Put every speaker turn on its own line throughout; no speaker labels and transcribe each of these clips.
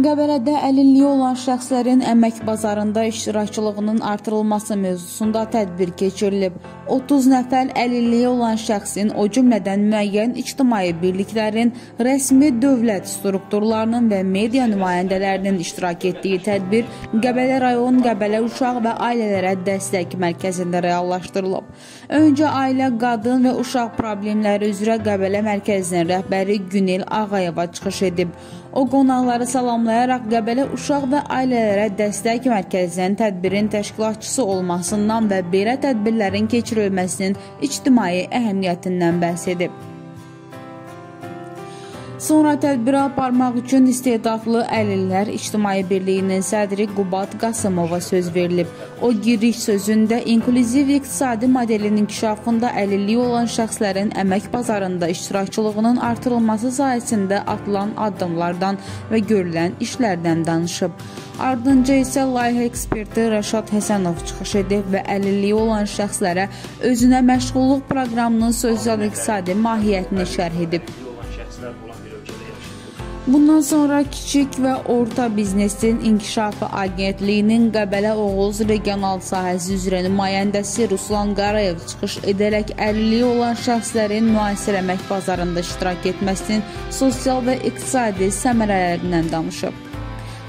Qəbələdə əlilliyi olan şəxslərin əmək bazarında iştirakçılığının artırılması mövzusunda tədbir keçirilib. 30 nəfər əlilliyi olan şəxsin, o cümlədən müəyyən ictimai birliklərin, rəsmi dövlət strukturlarının və media nümayəndələrinin iştirak etdiyi tədbir Qəbələ rayon Qəbələ Uşaq və Ailələrə Dəstək Mərkəzində reallaşdırılıb. Öncə Ailə, Qadın və Uşaq Problemləri üzrə Qəbələ Mərkəzinin rəhbəri Günel Ağayeva çıxış edib. O qonaqları salamlayaraq Qəbələ Uşaq və Ailələrə Dəstək Mərkəzinin tədbirin təşkilatçısı olmasından və belə tədbirlərin keçirilməsinin ictimai əhəmiyyətindən bəhs edib. Sonra tədbiri aparmaq üçün istedadlı əlillər İctimai Birliyinin sədri Qubad Qasımova söz verilib. O giriş sözündə inklüziv iqtisadi modelin inkişafında əlilliyi olan şəxslərin əmək bazarında iştirakçılığının artırılması sayəsində atılan addımlardan və görülən işlərdən danışıb. Ardınca isə layihə eksperti Rəşad Həsənov çıxış edib və əlilliyi olan şəxslərə özünə məşğulluq proqramının sosial-iqtisadi mahiyyətini şərh edib. Bundan sonra kiçik və orta biznesin inkişafı agentliyinin Qəbələ Oğuz regional sahəsi üzrə nümayəndəsi Ruslan Qarayev çıxış edərək əlilliyi olan şəxslərin müasir əmək bazarında iştirak etməsinin sosial və iqtisadi səmərələrindən danışıb.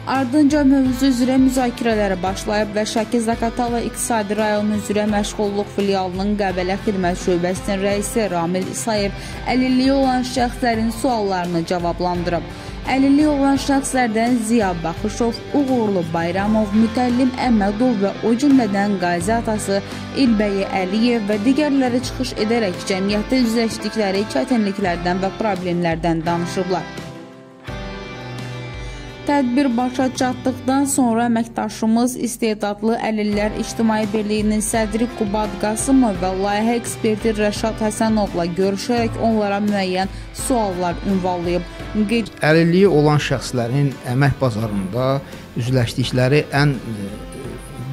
Ardınca mövzu üzrə müzakirələrə başlayıb və Şəki Zakatala İqtisadi rayonu üzrə məşğulluq filialının Qəbələ xidmət şöbəsinin rəisi Ramil İsayev əlilliyi olan şəxslərin suallarını cavablandırıb. Əlilliyi olan şəxslərdən Ziya Baxışov, Uğurlu Bayramov, Mütəllim Əmmədov və o cümlədən Qazi atası İlbəyi Əliyev və digərləri çıxış edərək cəmiyyətdə üzləşdikləri çətinliklərdən və problemlərdən danışıblar. Tədbir başa çatdıqdan sonra əməkdaşımız istedadlı əlillər İctimai Birliyinin sədri Qubad Qasımov və layihə eksperti Rəşad Həsənovla görüşərək onlara müəyyən suallar ünvanlayıb.
Əlilliyi olan şəxslərin əmək bazarında üzləşdikləri ən e,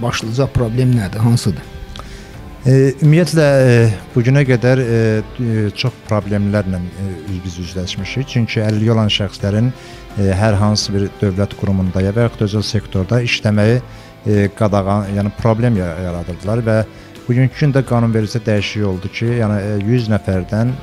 başlıca problem nədir, hansıdır?
E, ümumiyyətlə e, bu günə qədər e, çox problemlərlə biz üzləşmişik. Çünki əlilliyi olan şəxslərin hər hansı bir dövlət qurumunda ya və ya özəl sektorda işləməyi qadağan, yəni problem yaradırdılar və bugünkü gündə qanunverici dəyişiklik oldu ki, yəni 100 nəfərdən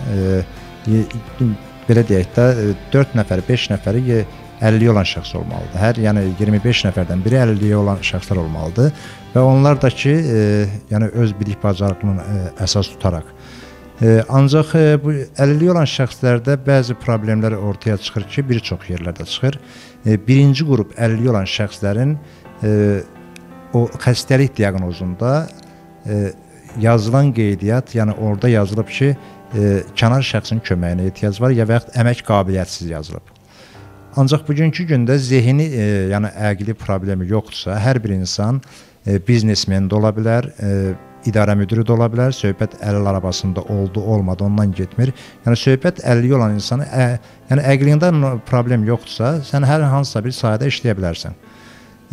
belə deyək də 4 e, nəfər, 5 nəfəri əlilliyi olan şəxs olmalıdır. Hər yəni 25 nəfərdən biri əlilliyi olan şəxslər olmalıdır və onlar da ki, e, yəni öz bilik bacarığını e, əsas tutaraq e, ancaq e, bu əlilliyi olan şəxslərdə bəzi problemlər ortaya çıxır ki, bir çox yerlərdə çıxır. E, birinci qrup əlilliyi olan şəxslərin e, o xəstəlik diaqnozunda e, yazılan qeydiyyat, yəni orada yazılıb ki, e, kənar şəxsin köməyinə ehtiyac var ya və yaxud əmək qabiliyyətsiz yazılıb. Ancaq bugünkü gündə zehni, e, yəni əqli problemi yoxdursa, hər bir insan e, biznesmen də ola bilər, e, idarə müdiri də ola bilər. Söhbət əlil arabasında oldu, olmadı, ondan getmir. Yəni söhbət əlilliyi olan insanı, ə, yəni əqlində problem yoxdursa, sən hər hansısa bir sahədə işləyə bilərsən.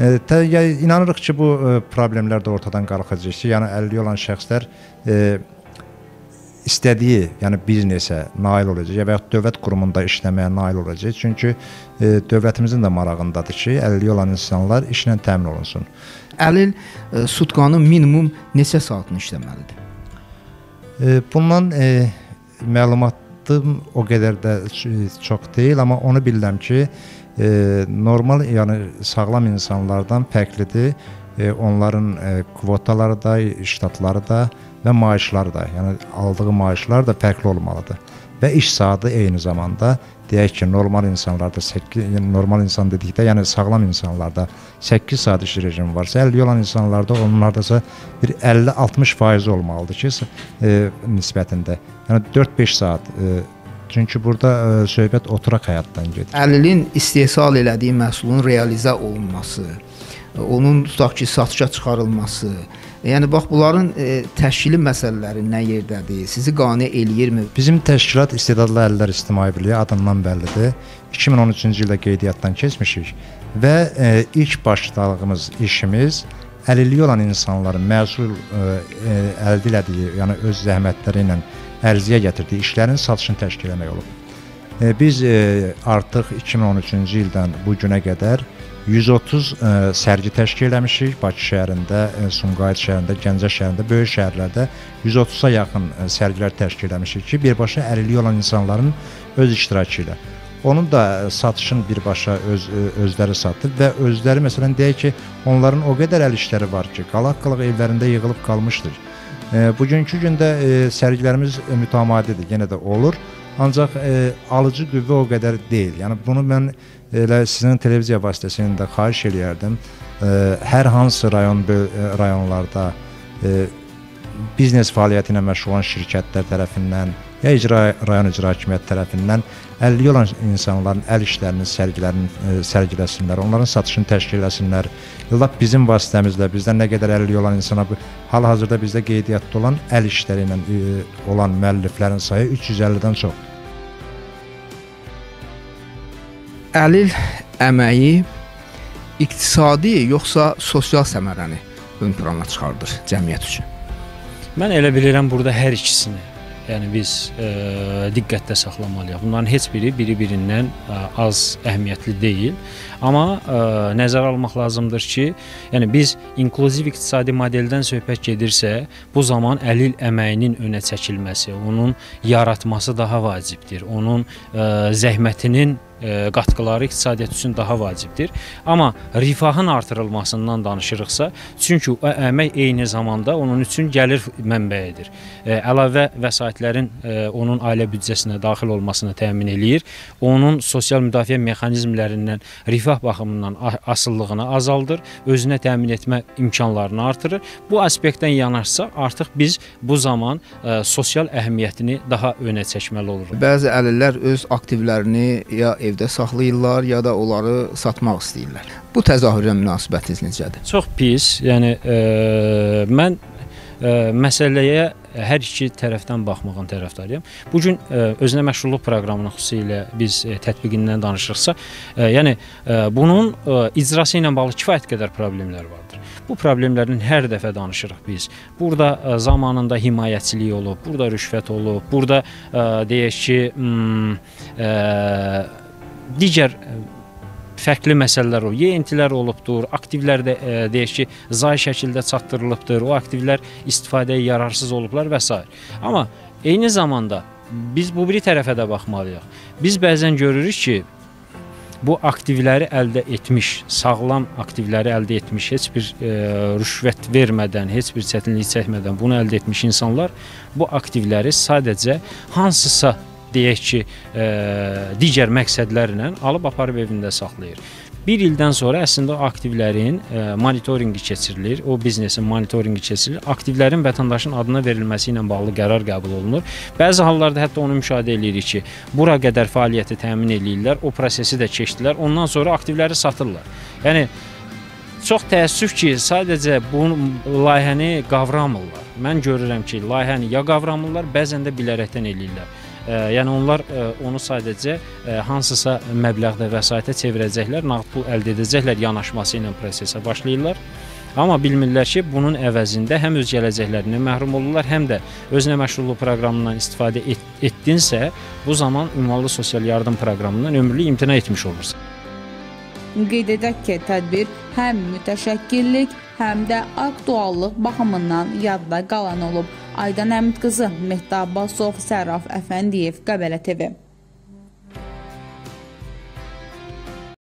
E, tə, yəni, inanırıq ki, bu e, problemlər də ortadan qalxacaq yəni əlilliyi olan şəxslər e, istədiyi, yəni biznesə nail olacaq və ya dövlət qurumunda işləməyə nail olacaq. Çünki e, dövlətimizin də marağındadır ki, əlilliyi olan insanlar işlə təmin olunsun.
Əlil e, sutkanın minimum neçə saatını işləməlidir?
E, bundan e, məlumatım o qədər də çox deyil, amma onu bilirəm ki, e, normal, yəni sağlam insanlardan fərqlidir. E, onların e, kvotaları da, ştatları da və maaşları da, yəni aldığı maaşlar da fərqli olmalıdır. Və iş saatı eyni zamanda deyək ki, normal insanlarda 8 yəni normal insan dedikdə, yəni sağlam insanlarda 8 saat iş rejimi varsa, 50 olan insanlarda onlardasa bir 50-60% olmalıdır ki, e, nisbətində. Yəni 4-5 saat e, Çünki burada e, söhbət oturaq həyatdan gedir.
Əlilin istehsal elədiyi məhsulun realizə olunması, onun tutaq ki, satışa çıxarılması, Yəni bax bunların e, təşkili məsələləri nə yerdədir? Sizi qane eləyirmi?
Bizim təşkilat İstedadlı Əlillər İctimai Birliyi adından bəllidir. 2013-cü ildə qeydiyyatdan keçmişik və e, ilk başladığımız işimiz əlilliyi olan insanların məsul e, e, əldə elədiyi, yəni öz zəhmətləri ilə ərziyə gətirdiyi işlərin satışını təşkil etmək olub. E, biz e, artıq 2013-cü ildən bu günə qədər 130 ə, sərgi təşkil eləmişik Bakı şəhərində, ə, Sumqayıt şəhərində, Gəncə şəhərində, böyük şəhərlərdə 130-a yaxın ə, sərgilər təşkil eləmişik ki, birbaşa əlilliyi olan insanların öz iştirakı ilə. Onun da satışın birbaşa öz özləri satır və özləri məsələn deyək ki, onların o qədər əl işləri var ki, qalaq-qalaq evlərində yığılıb qalmışdır. E, bugünkü gündə e, sərgilərimiz mütəmadidir, yenə də olur. Ancaq e, alıcı qüvvə o qədər deyil. Yəni bunu mən elə sizin televiziya vasitəsilə də xahiş eləyərdim. E, hər hansı rayon rayonlarda e, biznes fəaliyyəti ilə məşğul olan şirkətlər tərəfindən ya icra rayon icra hakimiyyəti tərəfindən əlilliyi olan insanların əl işlərinin sərgilərini e, sərgiləsinlər, onların satışını təşkil etsinlər. Lap bizim vasitəmizlə bizdən nə qədər əlilliyi olan insana hal-hazırda bizdə qeydiyyatda olan əl işləri ilə e, olan müəlliflərin sayı 350-dən çoxdur.
Əlil əməyi iqtisadi yoxsa sosial səmərəni ön plana çıxardır cəmiyyət üçün?
Mən elə bilirəm burada hər ikisini yəni biz ə, e, diqqətdə saxlamalıyıq. Bunların heç biri biri-birindən ə, e, az əhəmiyyətli deyil. Amma ə, e, nəzərə almaq lazımdır ki, yəni biz inklüziv iqtisadi modeldən söhbət gedirsə, bu zaman əlil əməyinin önə çəkilməsi, onun yaratması daha vacibdir. Onun ə, zəhmətinin qatqıları iqtisadiyyat üçün daha vacibdir. Amma rifahın artırılmasından danışırıqsa, çünki əmək eyni zamanda onun üçün gəlir mənbəyidir. Əlavə vəsaitlərin onun ailə büdcəsinə daxil olmasını təmin eləyir. Onun sosial müdafiə mexanizmlərindən rifah baxımından asıllığını azaldır, özünə təmin etmə imkanlarını artırır. Bu aspektdən yanaşsaq, artıq biz bu zaman sosial əhəmiyyətini daha önə çəkməli oluruq.
Bəzi əlillər öz aktivlərini ya ev evdə saxlayırlar ya da onları satmaq istəyirlər. Bu təzahürə münasibətiniz necədir?
Çox pis. Yəni e, mən e, məsələyə hər iki tərəfdən baxmağın tərəfdarıyam. Bu gün özünə məşğulluq proqramının xüsusilə biz tətbiqindən danışırıqsa, yəni bunun icrası ilə bağlı kifayət qədər problemlər vardır. Bu problemlərin hər dəfə danışırıq biz. Burada zamanında himayəçilik olub, burada rüşvət olub, burada deyək ki, digər e, fərqli məsələlər olub. Yeyintilər olubdur, aktivlər də e, deyək ki, zay şəkildə çatdırılıbdır. O aktivlər istifadəyə yararsız olublar və s. Amma eyni zamanda biz bu biri tərəfə də baxmalıyıq. Biz bəzən görürük ki, bu aktivləri əldə etmiş, sağlam aktivləri əldə etmiş, heç bir e, rüşvət vermədən, heç bir çətinlik çəkmədən bunu əldə etmiş insanlar bu aktivləri sadəcə hansısa deyək ki, ə, digər məqsədlərlə alıb aparıb evində saxlayır. Bir ildən sonra əslində aktivlərin ə, monitorinqi keçirilir, o biznesin monitorinqi keçirilir. Aktivlərin vətəndaşın adına verilməsi ilə bağlı qərar qəbul olunur. Bəzi hallarda hətta onu müşahidə edirik ki, bura qədər fəaliyyəti təmin eləyirlər, o prosesi də keçdilər, ondan sonra aktivləri satırlar. Yəni Çox təəssüf ki, sadəcə bu layihəni qavramırlar. Mən görürəm ki, layihəni ya qavramırlar, bəzən də bilərəkdən eləyirlər. Yəni onlar onu sadəcə hansısa məbləğdə vəsaitə çevirəcəklər, nağd pul əldə edəcəklər yanaşması ilə prosesə başlayırlar. Amma bilmirlər ki, bunun əvəzində həm öz gələcəklərindən məhrum olurlar, həm də özünə məşğulluq proqramından istifadə et, etdinsə, bu zaman ünvanlı sosial yardım proqramından ömürlük imtina etmiş olursan.
Qeyd edək ki, tədbir həm mütəşəkkillik, həm də aktuallıq baxımından yadda qalan olub. Aydan Əmid qızı, Mehdi Abbasov, Sərraf Əfəndiyev, Qəbələ TV.